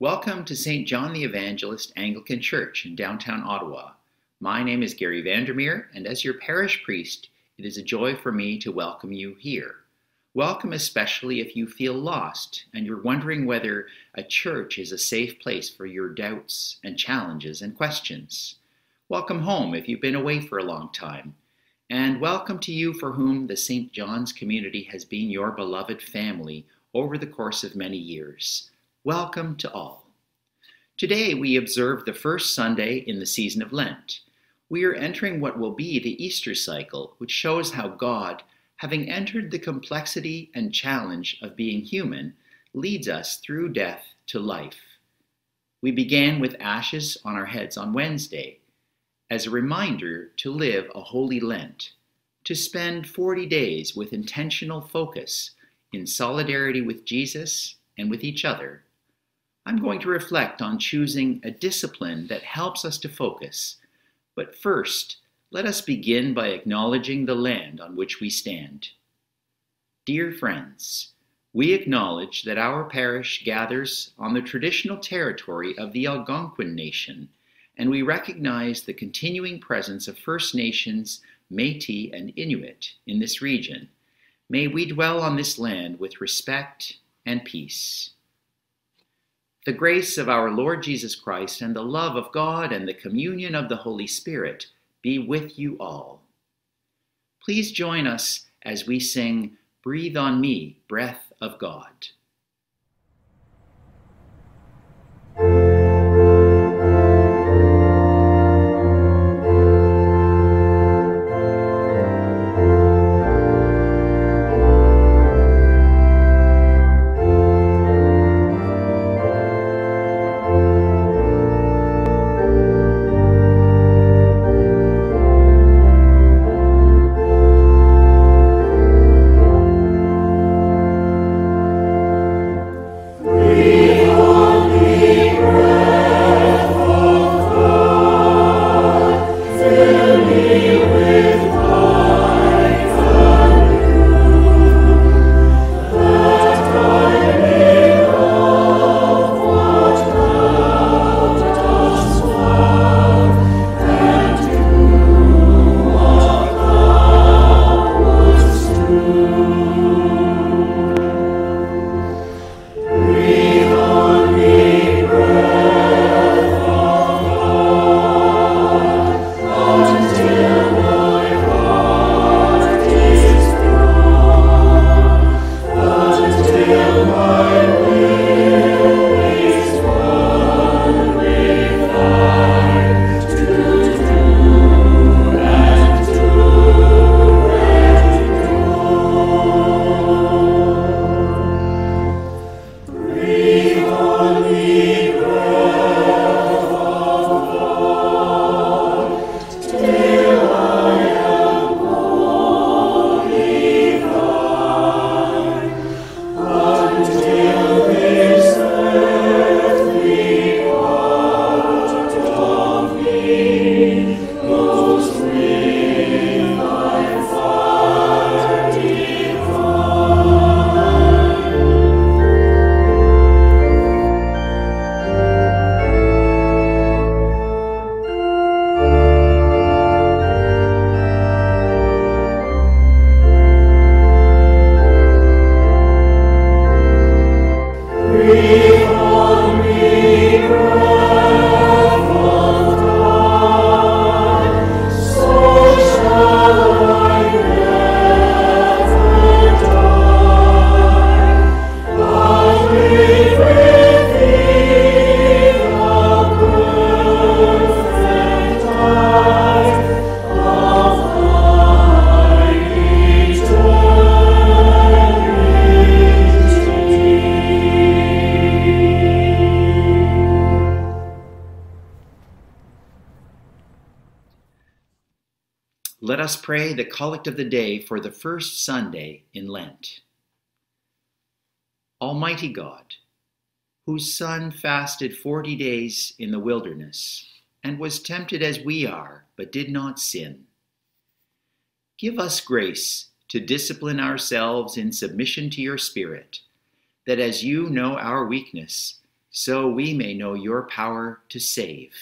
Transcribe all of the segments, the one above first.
Welcome to St. John the Evangelist Anglican Church in downtown Ottawa. My name is Gary van der Meer, and as your parish priest, it is a joy for me to welcome you here. Welcome especially if you feel lost and you're wondering whether a church is a safe place for your doubts and challenges and questions. Welcome home if you've been away for a long time. And welcome to you for whom the St. John's community has been your beloved family over the course of many years. Welcome to all. Today we observe the first Sunday in the season of Lent. We are entering what will be the Easter cycle, which shows how God, having entered the complexity and challenge of being human, leads us through death to life. We began with ashes on our heads on Wednesday as a reminder to live a holy Lent, to spend 40 days with intentional focus in solidarity with Jesus and with each other I'm going to reflect on choosing a discipline that helps us to focus. But first, let us begin by acknowledging the land on which we stand. Dear friends, we acknowledge that our parish gathers on the traditional territory of the Algonquin Nation, and we recognize the continuing presence of First Nations, Metis, and Inuit in this region. May we dwell on this land with respect and peace. The grace of our Lord Jesus Christ and the love of God and the communion of the Holy Spirit be with you all. Please join us as we sing Breathe on Me, Breath of God. The collect of the day for the first Sunday in Lent. Almighty God, whose Son fasted forty days in the wilderness and was tempted as we are, but did not sin, give us grace to discipline ourselves in submission to your Spirit, that as you know our weakness, so we may know your power to save.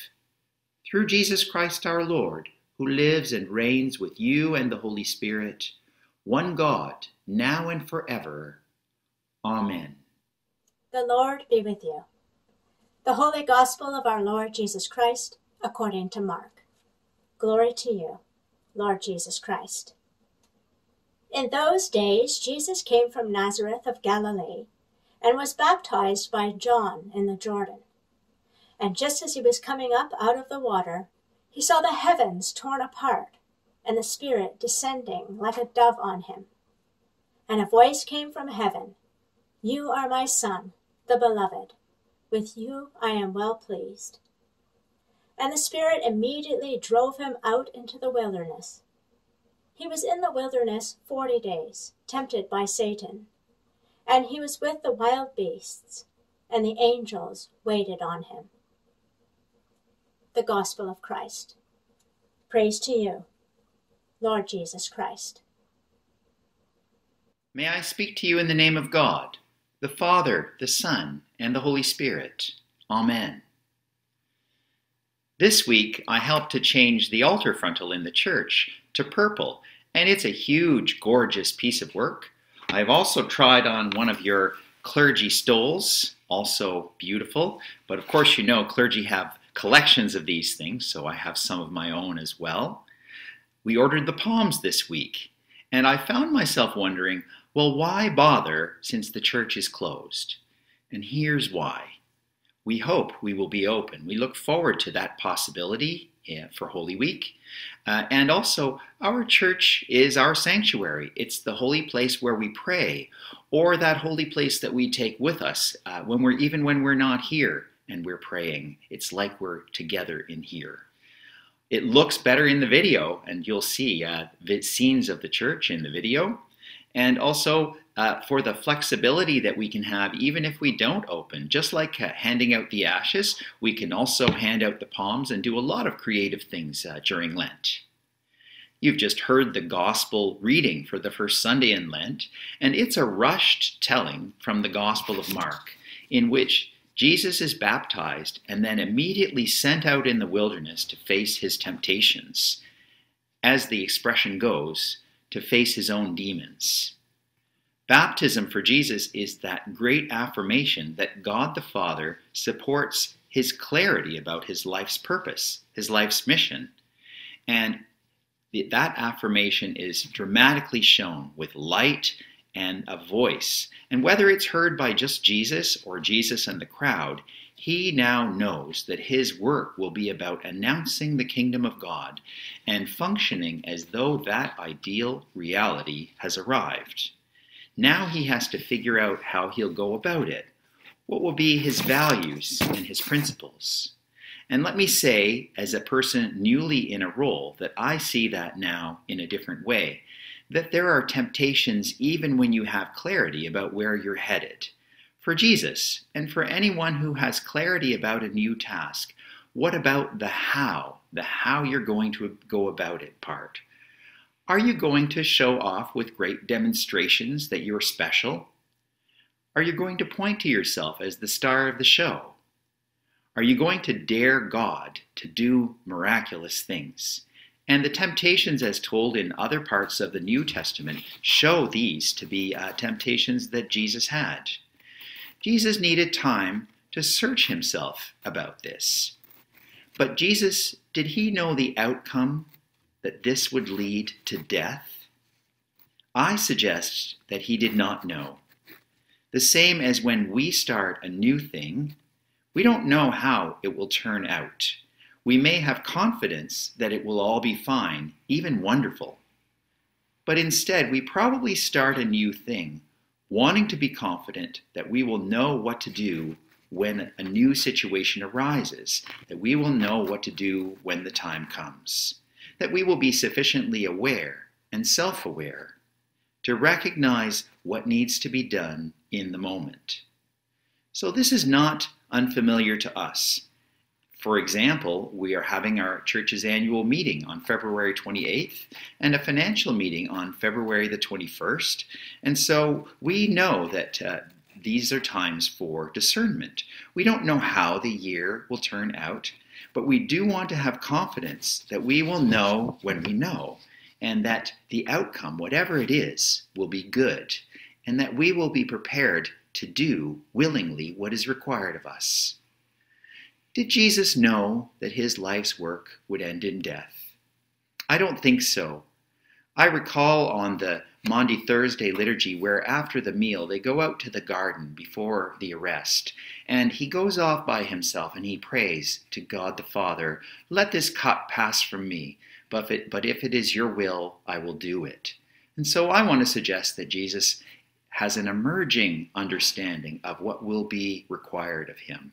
Through Jesus Christ our Lord, who lives and reigns with you and the Holy Spirit, one God, now and forever. Amen. The Lord be with you. The Holy Gospel of our Lord Jesus Christ, according to Mark. Glory to you, Lord Jesus Christ. In those days, Jesus came from Nazareth of Galilee and was baptized by John in the Jordan. And just as he was coming up out of the water, he saw the heavens torn apart and the Spirit descending like a dove on him. And a voice came from heaven You are my Son, the Beloved. With you I am well pleased. And the Spirit immediately drove him out into the wilderness. He was in the wilderness forty days, tempted by Satan and he was with the wild beasts, and the angels waited on him. The Gospel of Christ. Praise to you, Lord Jesus Christ. May I speak to you in the name of God, the Father, the Son, and the Holy Spirit. Amen. This week, I helped to change the altar frontal in the church to purple, and it's a huge, gorgeous piece of work. I've also tried on one of your clergy stoles, also beautiful. But of course, you know, clergy have collections of these things, so I have some of my own as well. We ordered the palms this week, and I found myself wondering, well, why bother since the church is closed? And here's why. We hope we will be open. We look forward to that possibility for Holy Week. Uh, and also, our church is our sanctuary. It's the holy place where we pray, or that holy place that we take with us uh, when we're even when we're not here and we're praying. It's like we're together in here. It looks better in the video, and you'll see uh, scenes of the church in the video. And also, uh, for the flexibility that we can have even if we don't open. Just like uh, handing out the ashes, we can also hand out the palms and do a lot of creative things uh, during Lent. You've just heard the gospel reading for the first Sunday in Lent, and it's a rushed telling from the Gospel of Mark, in which Jesus is baptized and then immediately sent out in the wilderness to face his temptations. As the expression goes, to face his own demons. Baptism for Jesus is that great affirmation that God the Father supports his clarity about his life's purpose, his life's mission. And that affirmation is dramatically shown with light and a voice. And whether it's heard by just Jesus or Jesus and the crowd, he now knows that his work will be about announcing the kingdom of God and functioning as though that ideal reality has arrived. Now he has to figure out how he'll go about it. What will be his values and his principles? And let me say, as a person newly in a role, that I see that now in a different way. That there are temptations even when you have clarity about where you're headed. For Jesus, and for anyone who has clarity about a new task, what about the how, the how you're going to go about it part? Are you going to show off with great demonstrations that you're special? Are you going to point to yourself as the star of the show? Are you going to dare God to do miraculous things? And the temptations, as told in other parts of the New Testament, show these to be uh, temptations that Jesus had. Jesus needed time to search himself about this. But Jesus, did he know the outcome that this would lead to death? I suggest that he did not know. The same as when we start a new thing, we don't know how it will turn out. We may have confidence that it will all be fine, even wonderful. But instead, we probably start a new thing, wanting to be confident that we will know what to do when a new situation arises, that we will know what to do when the time comes that we will be sufficiently aware and self aware to recognize what needs to be done in the moment. So, this is not unfamiliar to us. For example, we are having our church's annual meeting on February 28th and a financial meeting on February the 21st. And so we know that uh, these are times for discernment. We don't know how the year will turn out, but we do want to have confidence that we will know when we know, and that the outcome, whatever it is, will be good, and that we will be prepared to do willingly what is required of us. Did Jesus know that his life's work would end in death? I don't think so. I recall on the Maundy Thursday liturgy where after the meal they go out to the garden before the arrest, and he goes off by himself and he prays to God the Father, Let this cup pass from me, but if it, but if it is your will, I will do it. And so I want to suggest that Jesus has an emerging understanding of what will be required of him.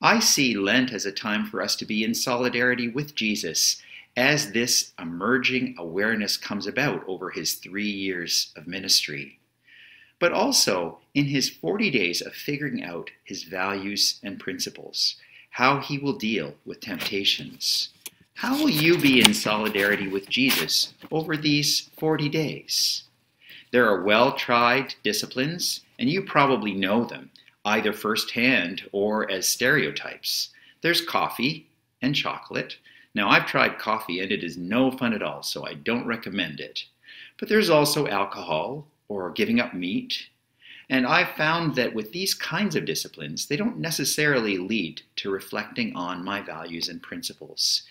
I see Lent as a time for us to be in solidarity with Jesus as this emerging awareness comes about over his three years of ministry, but also in his 40 days of figuring out his values and principles, how he will deal with temptations. How will you be in solidarity with Jesus over these 40 days? There are well tried disciplines, and you probably know them, either firsthand or as stereotypes. There's coffee and chocolate. Now, I've tried coffee and it is no fun at all, so I don't recommend it. But there's also alcohol or giving up meat and I've found that with these kinds of disciplines, they don't necessarily lead to reflecting on my values and principles.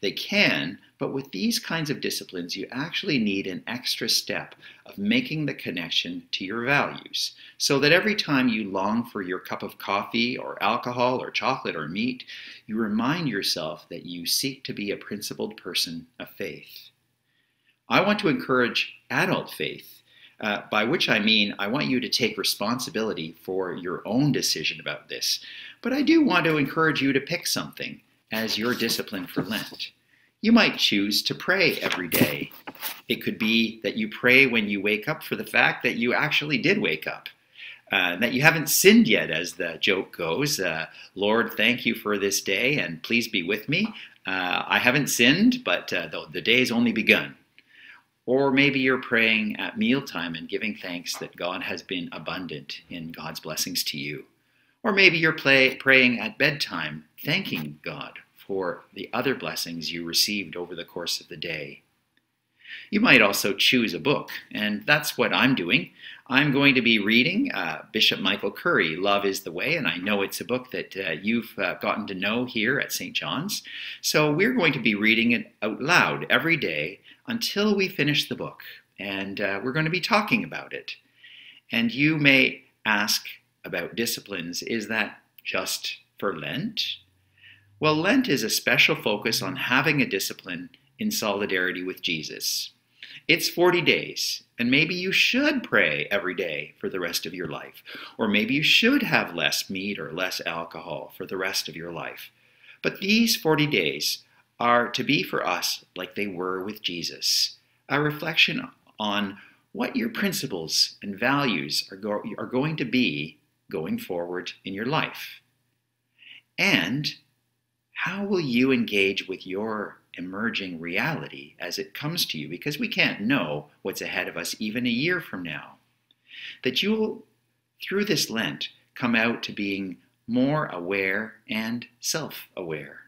They can, but with these kinds of disciplines, you actually need an extra step of making the connection to your values. So that every time you long for your cup of coffee or alcohol or chocolate or meat, you remind yourself that you seek to be a principled person of faith. I want to encourage adult faith uh, by which I mean I want you to take responsibility for your own decision about this. But I do want to encourage you to pick something as your discipline for Lent. You might choose to pray every day. It could be that you pray when you wake up for the fact that you actually did wake up. Uh, that you haven't sinned yet, as the joke goes. Uh, Lord, thank you for this day, and please be with me. Uh, I haven't sinned, but uh, the, the day has only begun. Or maybe you're praying at mealtime and giving thanks that God has been abundant in God's blessings to you. Or maybe you're play, praying at bedtime, thanking God for the other blessings you received over the course of the day. You might also choose a book, and that's what I'm doing. I'm going to be reading uh, Bishop Michael Curry, Love is the Way, and I know it's a book that uh, you've uh, gotten to know here at St. John's. So we're going to be reading it out loud every day until we finish the book, and uh, we're going to be talking about it. And you may ask about disciplines is that just for Lent? Well, Lent is a special focus on having a discipline in solidarity with Jesus. It's 40 days, and maybe you should pray every day for the rest of your life. Or maybe you should have less meat or less alcohol for the rest of your life. But these 40 days are to be for us like they were with Jesus a reflection on what your principles and values are, go- are going to be going forward in your life. And how will you engage with your emerging reality as it comes to you? Because we can't know what's ahead of us even a year from now. That you will, through this Lent, come out to being more aware and self aware.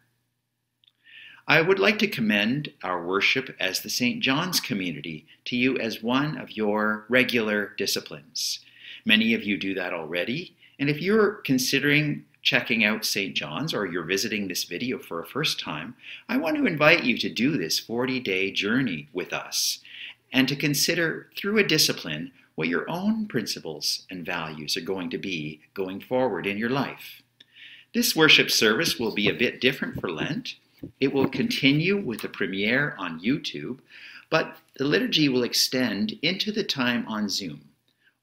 I would like to commend our worship as the St. John's community to you as one of your regular disciplines. Many of you do that already, and if you're considering checking out St. John's or you're visiting this video for a first time, I want to invite you to do this 40 day journey with us and to consider through a discipline what your own principles and values are going to be going forward in your life. This worship service will be a bit different for Lent. It will continue with the premiere on YouTube, but the liturgy will extend into the time on Zoom.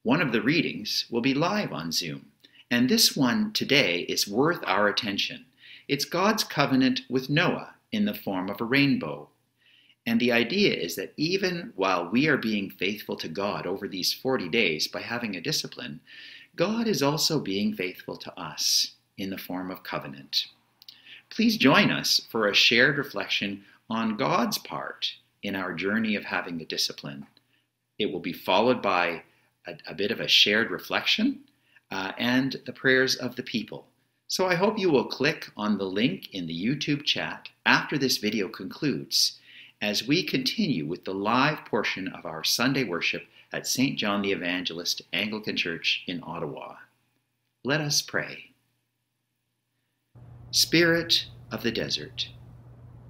One of the readings will be live on Zoom, and this one today is worth our attention. It's God's covenant with Noah in the form of a rainbow. And the idea is that even while we are being faithful to God over these 40 days by having a discipline, God is also being faithful to us in the form of covenant please join us for a shared reflection on God's part in our journey of having the discipline. It will be followed by a, a bit of a shared reflection, uh, and the prayers of the people. So I hope you will click on the link in the YouTube chat after this video concludes as we continue with the live portion of our Sunday worship at St. John the Evangelist Anglican Church in Ottawa. Let us pray. Spirit of the desert,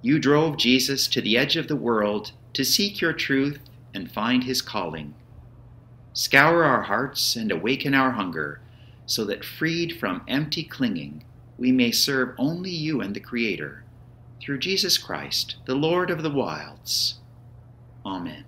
you drove Jesus to the edge of the world to seek your truth and find his calling. Scour our hearts and awaken our hunger so that freed from empty clinging, we may serve only you and the Creator, through Jesus Christ, the Lord of the wilds. Amen.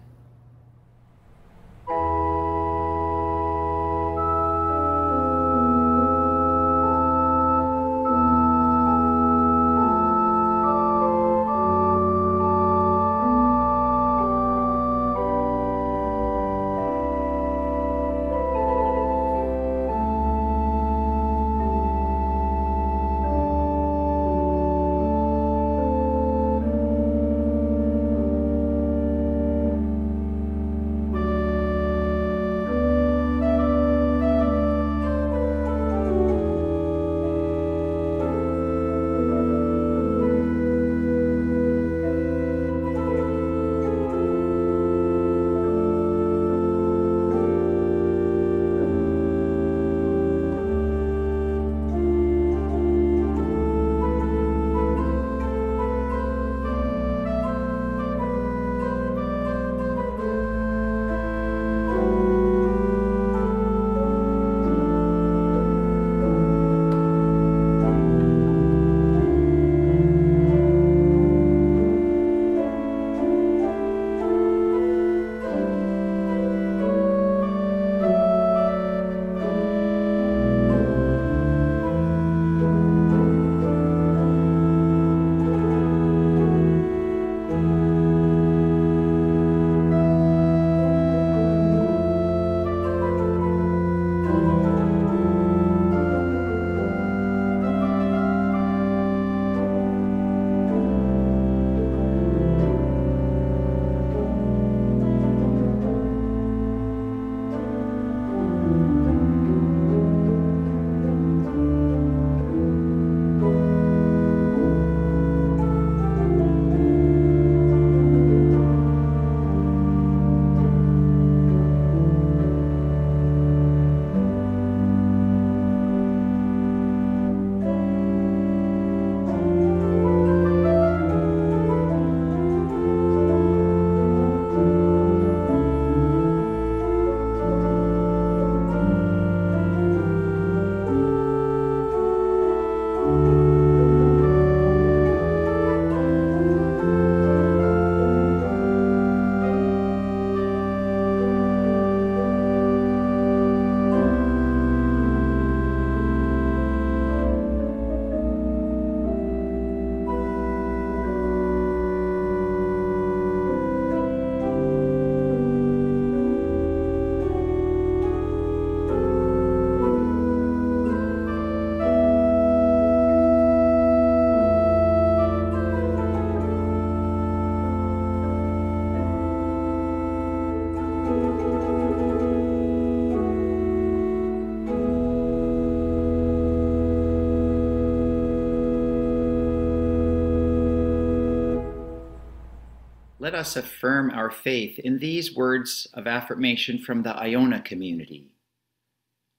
Let us affirm our faith in these words of affirmation from the Iona community.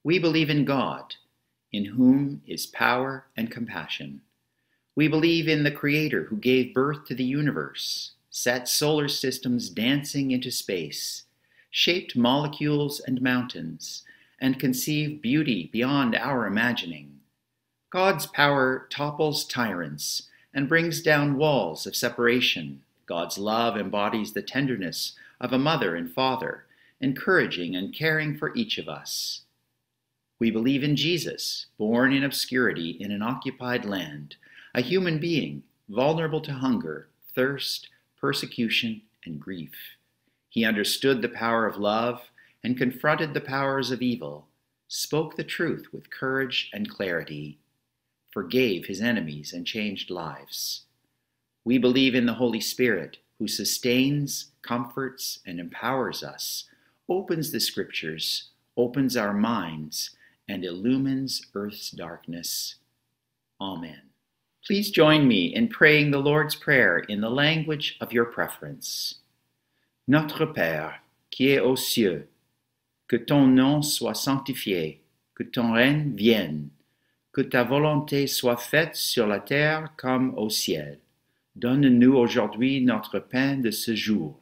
We believe in God, in whom is power and compassion. We believe in the Creator who gave birth to the universe, set solar systems dancing into space, shaped molecules and mountains, and conceived beauty beyond our imagining. God's power topples tyrants and brings down walls of separation God's love embodies the tenderness of a mother and father, encouraging and caring for each of us. We believe in Jesus, born in obscurity in an occupied land, a human being vulnerable to hunger, thirst, persecution, and grief. He understood the power of love and confronted the powers of evil, spoke the truth with courage and clarity, forgave his enemies, and changed lives. We believe in the Holy Spirit, who sustains, comforts, and empowers us, opens the scriptures, opens our minds, and illumines earth's darkness. Amen. Please join me in praying the Lord's Prayer in the language of your preference. Notre Père, qui es aux cieux, que ton nom soit sanctifié, que ton règne vienne, que ta volonté soit faite sur la terre comme au ciel. Donne-nous aujourd'hui notre pain de ce jour.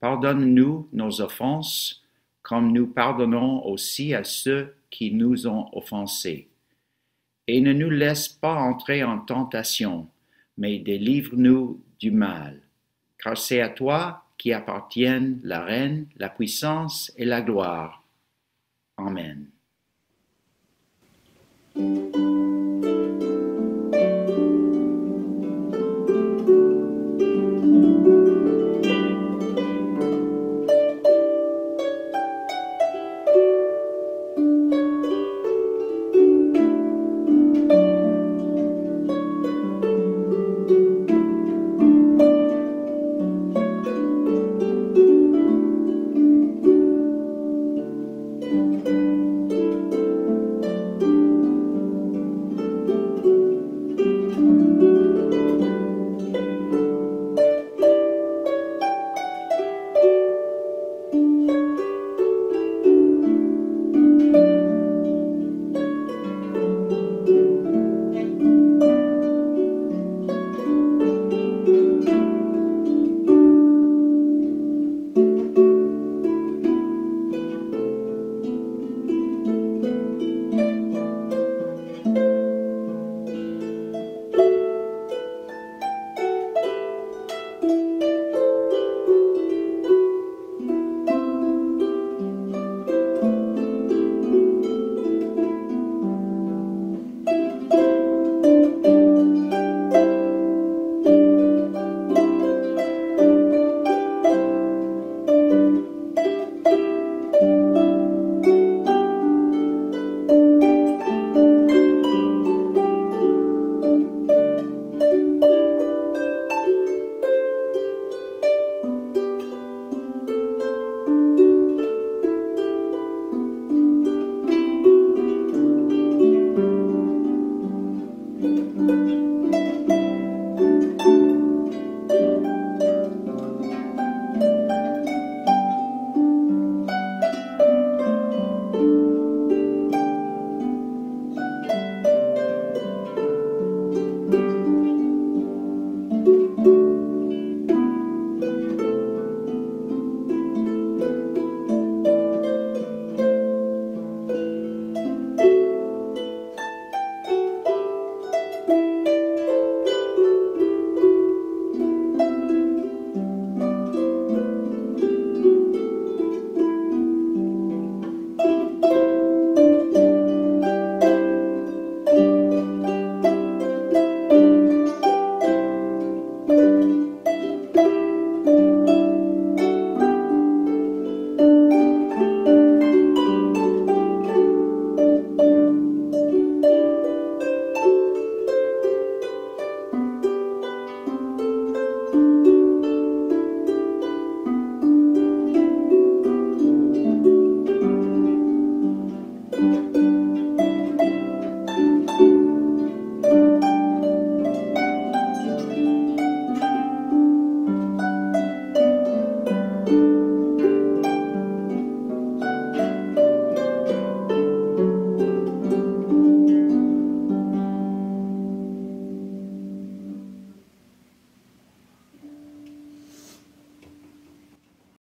Pardonne-nous nos offenses, comme nous pardonnons aussi à ceux qui nous ont offensés. Et ne nous laisse pas entrer en tentation, mais délivre-nous du mal. Car c'est à toi qui appartiennent la reine, la puissance et la gloire. Amen.